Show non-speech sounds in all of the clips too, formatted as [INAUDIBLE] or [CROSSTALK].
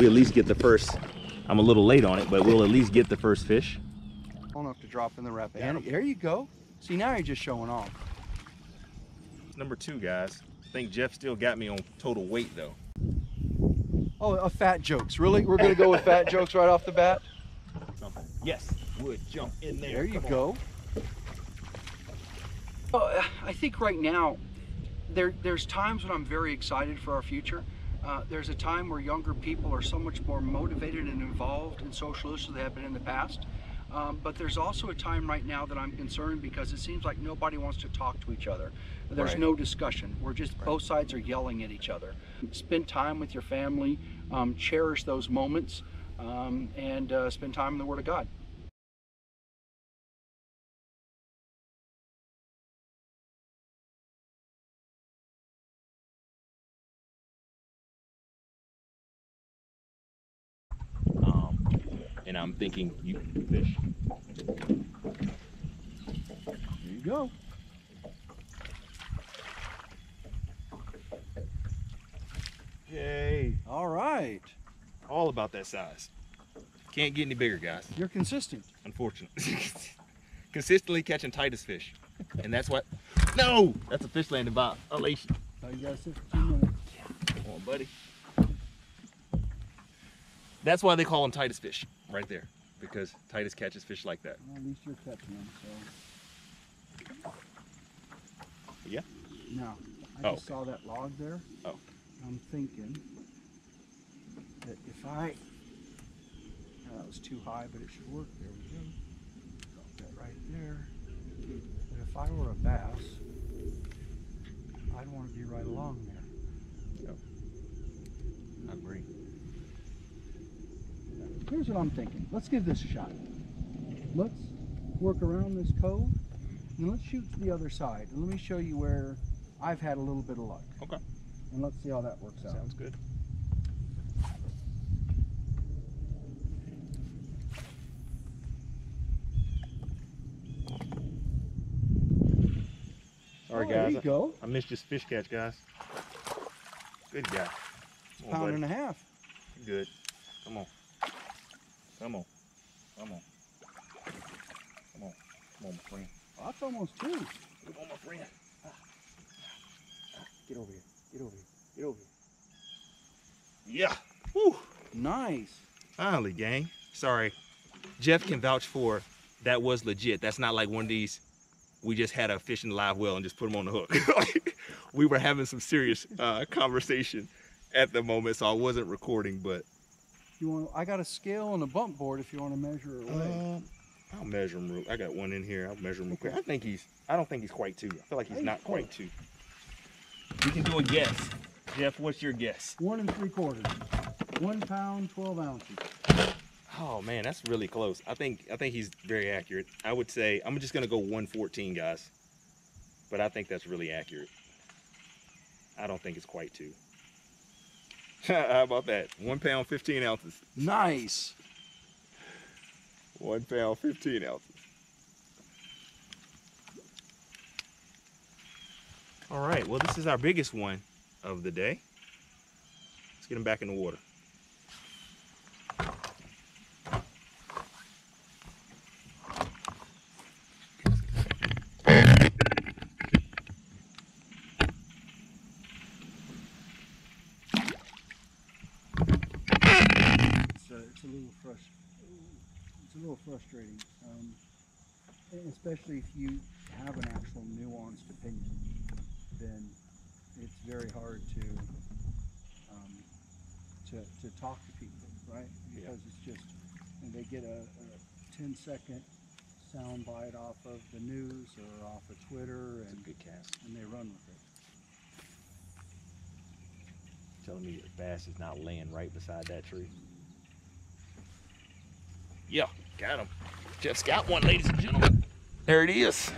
we at least get the first. I'm a little late on it, but we'll at least get the first fish. Long enough to drop in the rapid. Got And 'em. there you go. See, now you're just showing off. Number two, guys. I think Jeff still got me on total weight though. Oh, uh, fat jokes. Really? We're going to go with fat [LAUGHS] jokes right off the bat? Something. Yes, would jump in there. There you Come on. go. Well, I think right now, there there's times when I'm very excited for our future. Uh, there's a time where younger people are so much more motivated and involved in social issues than they have been in the past. Um, but there's also a time right now that I'm concerned because it seems like nobody wants to talk to each other. There's Right. no discussion. We're just both sides are yelling at each other. Spend time with your family, um, cherish those moments, um, and uh, spend time in the Word of God. I'm thinking you fish. There you go. Yay! All right. All about that size. Can't get any bigger, guys. You're consistent. Unfortunately. [LAUGHS] Consistently catching Titus fish, and that's what. No, that's a fish landing by elation. Now you got to sit for two minutes. Come on, buddy. That's why they call them Titus fish, right there, because Titus catches fish like that. Well, at least you're catching them, so. Yeah. No. I Oh, just saw that log there. Oh. I'm thinking that if I, uh, no, that was too high, but it should work. There we go. Drop that right there. But if I were a bass, I'd want to be right along there. I Here's what I'm thinking. Let's give this a shot. Let's work around this cove and let's shoot to the other side. And let me show you where I've had a little bit of luck. Okay. And let's see how that works out. Sounds good. Sorry, Oh, there guys. you go. I missed this fish catch, guys. Good guy. Come on, Pound buddy. and a half. Good. Come on. Come on. Come on. Come on. Come on, my friend. Oh, that's almost two. Come on, my friend. Get over here. Get over here. Get over here. Yeah. Woo. Nice. Finally, gang. Sorry. Jeff can vouch for that was legit. That's not like one of these, we just had a fish in the live well and just put him on the hook. [LAUGHS] We were having some serious uh, conversation at the moment, so I wasn't recording, but You want? I got a scale and a bump board if you want to measure um, I'll measure him. Real, I got one in here. I'll measure him real quick. I think he's, I don't think he's quite two. I feel like he's Hey, not quite two. We can do a guess. Jeff, what's your guess? One and three quarters. One pound, twelve ounces. Oh man, that's really close. I think I think he's very accurate. I would say I'm just gonna go 114, guys. But I think that's really accurate. I don't think it's quite two. [LAUGHS] How about that? One pound, 15 ounces. Nice. One pound, 15 ounces. All right, well, this is our biggest one of the day. Let's get him back in the water. It's, a little frust- It's a little frustrating, um, especially if you have an actual nuanced opinion. Then it's very hard to um, to to talk to people, right? Yeah. Because it's just and they get a, a 10 second sound bite off of the news or off of Twitter, and Good cast. and they run with it. telling me your bass is not laying right beside that tree. Yeah, got him. Jeff's got one, ladies and gentlemen. There it is.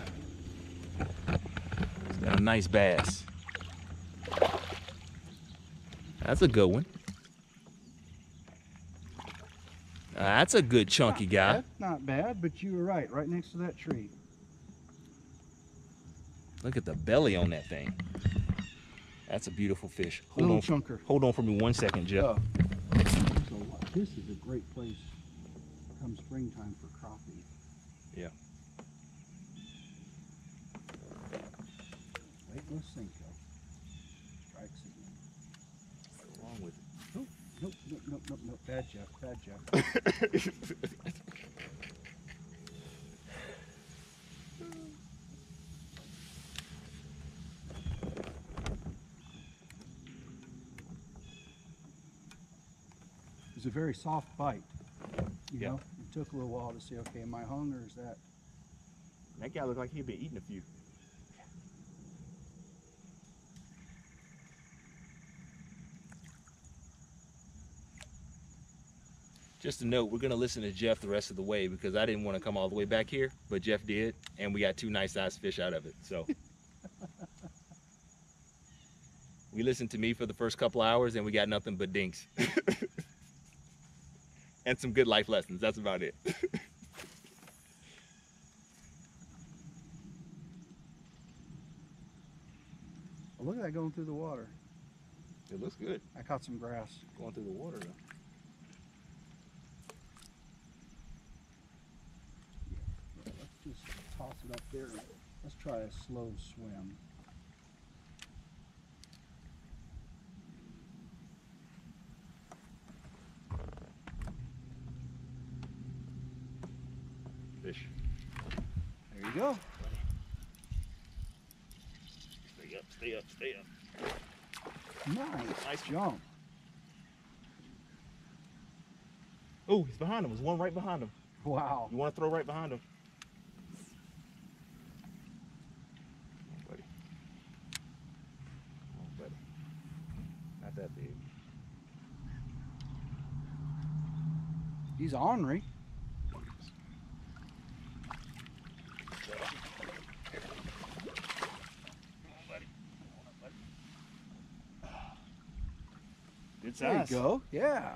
He's got a nice bass. That's a good one. Uh, that's a good chunky Not guy. bad, Not bad, but you were right, right next to that tree. Look at the belly on that thing. That's a beautiful fish. Hold Little on, chunker. hold on for me one second, Jeff. Oh. There's a This is a great place come springtime for crappie. Yeah. Weightless Senko. Strikes again. What's wrong with Nope, nope, nope, nope, nope. Bad Jeff, bad Jeff. it? It was a very soft bite. You Yeah. know, it took a little while to say, okay, am I hung or is that? that guy looked like he'd been eating a few. Just a note, we're gonna listen to Jeff the rest of the way because I didn't want to come all the way back here, but Jeff did, and we got two nice sized fish out of it. So [LAUGHS] we listened to me for the first couple hours, and we got nothing but dinks [LAUGHS] and some good life lessons. That's about it. [LAUGHS] Look at that going through the water. It looks good I caught some grass. going through the water though. Yeah, let's just toss it up there. Let's try a slow swim. Fish. There you go. Stay up, stay up, stay up. Nice. Nice jump. Oh, he's behind him. There's one right behind him. Wow. You want to throw right behind him? On, buddy. On, buddy. Not that big. He's ornery. Come on, buddy. Come on, buddy. Good There you go. Yeah.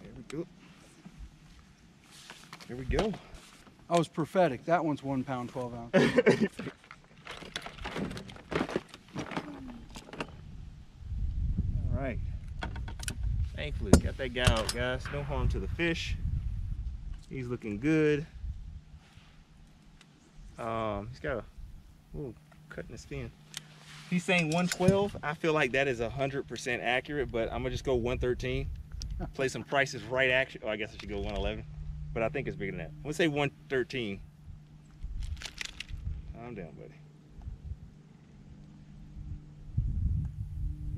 There we go. Here we go. I was prophetic. That one's one pound, 12 ounce. [LAUGHS] All right. Thankfully, got that guy out, guys. No harm to the fish. He's looking good. Um, he's got a little cut in his fin. He's saying 112. I feel like that is 100% accurate, but I'm gonna just go 113. Play some prices right action. Oh, I guess I should go 111, but I think it's bigger than that. I'm gonna say 113. Calm down, buddy.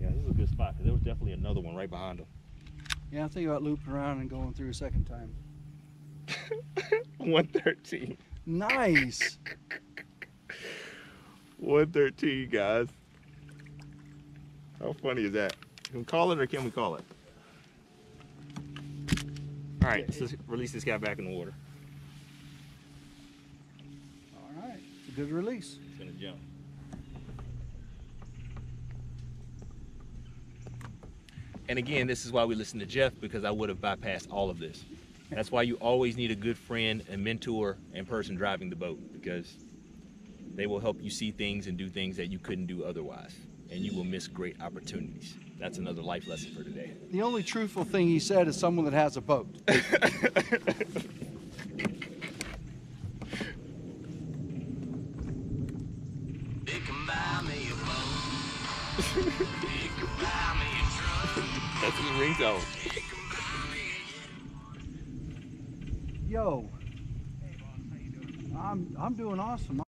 Yeah, this is a good spot because there was definitely another one right behind him. Yeah, I'm thinking about looping around and going through a second time. [LAUGHS] 113. Nice. [LAUGHS] 113, guys. How funny is that? Can we call it or can we call it? All right, let's release this guy back in the water. All right. It's a good release. It's gonna jump. And again, this is why we listen to Jeff because I would have bypassed all of this. That's why you always need a good friend, a mentor, and person driving the boat because they will help you see things and do things that you couldn't do otherwise. And you will miss great opportunities. That's another life lesson for today. The only truthful thing he said is someone that has a boat. [LAUGHS] They can buy me a boat. They can buy me a truck. That's his ringtone. They can buy me Yo. I'm I'm doing awesome.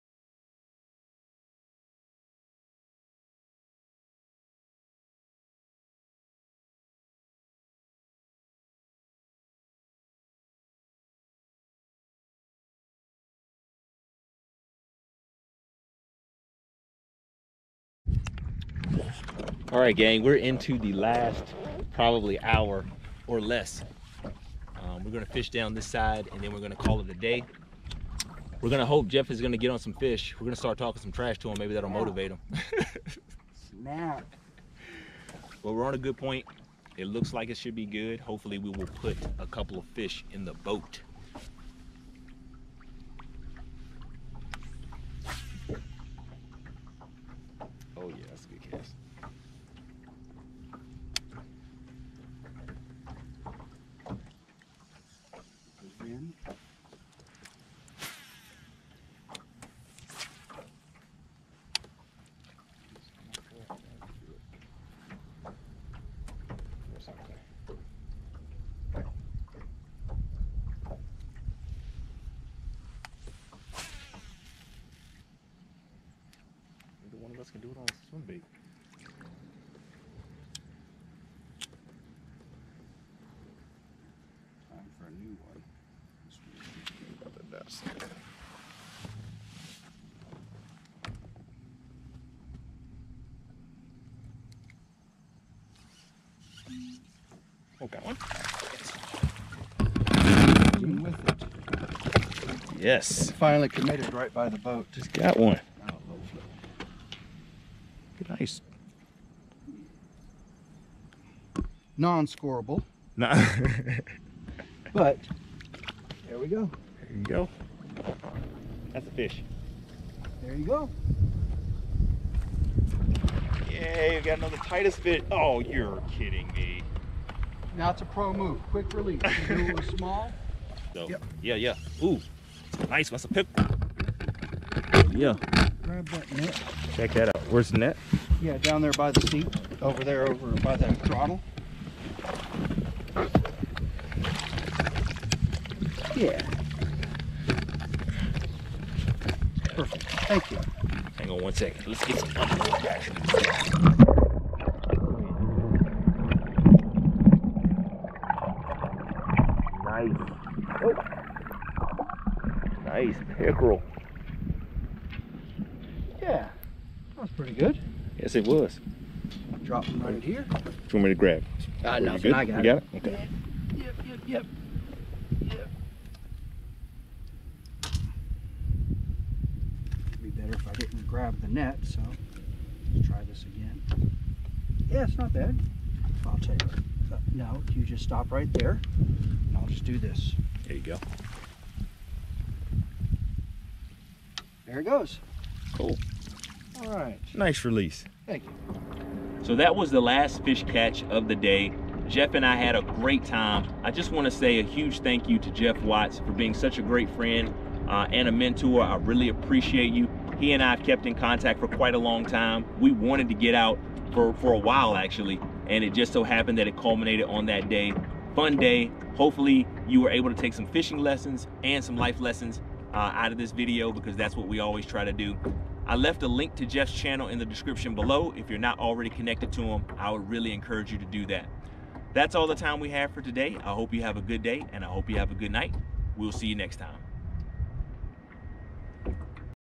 All right, gang, we're into the last probably hour or less. Um, we're gonna fish down this side and then we're gonna call it a day. We're gonna hope Jeff is gonna get on some fish. We're gonna start talking some trash to him. Maybe that'll Yeah. motivate him. Snap. [LAUGHS] Well, we're on a good point. It looks like it should be good. Hopefully, we will put a couple of fish in the boat. Oh yeah, that's a good cast. can do it on swim bait. Time for a new one. Oh, got one. Even with it. Yes, Finally committed right by the boat. just got one. Now, hopefully. Nice. Non-scoreable, Nah. [LAUGHS] but there we go. there you go. That's a fish. There you go. Yay, we got another Titus fish. Oh, you're kidding me. Now it's a pro move. Quick release. It [LAUGHS] small. So, Yep. yeah, yeah. Ooh, nice. That's a pick. Yeah. Grab that net. Check that out. Where's the net? Yeah, down there by the seat. Over there, over by the throttle. Yeah. Perfect. Thank you. Hang on one second. Let's get some underwater action. Nice. Oh. Nice pickerel. Yeah. That was pretty good. Yes, it was. Drop them right here. What you want me to grab? Uh, You nothing. good? I got you it. got it? Okay. Yep, yep, yep. Yep. Be better if I didn't grab the net, so let's try this again. Yeah, it's not bad. I'll tell you. Uh, No, you just stop right there, and I'll just do this. There you go. There it goes. Cool. All right. Nice release. Thank you. So that was the last fish catch of the day. Jeff and I had a great time. I just want to say a huge thank you to Jeff Watts for being such a great friend uh, and a mentor. I really appreciate you. He and I have kept in contact for quite a long time. We wanted to get out for, for a while actually, and it just so happened that it culminated on that day. Fun day. Hopefully you were able to take some fishing lessons and some life lessons uh, out of this video because that's what we always try to do. I left a link to Jeff's channel in the description below. If you're not already connected to him, I would really encourage you to do that. That's all the time we have for today. I hope you have a good day and I hope you have a good night. We'll see you next time.